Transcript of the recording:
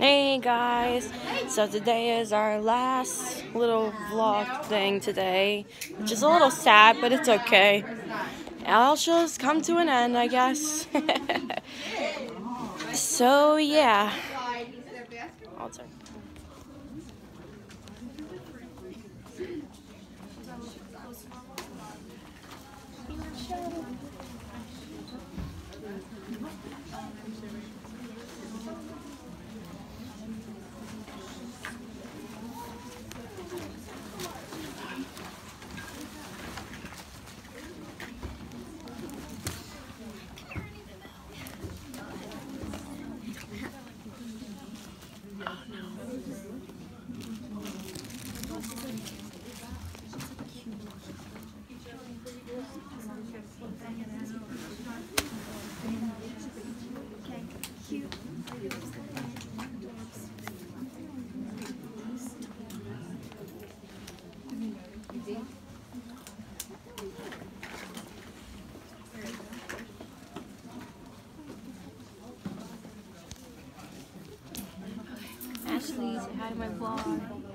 Hey guys, so today is our last little vlog thing today, which is a little sad, but it's okay. I'll just come to an end, I guess. so yeah. Oh, I'll turn. Thank you. Ashley, say hi my vlog.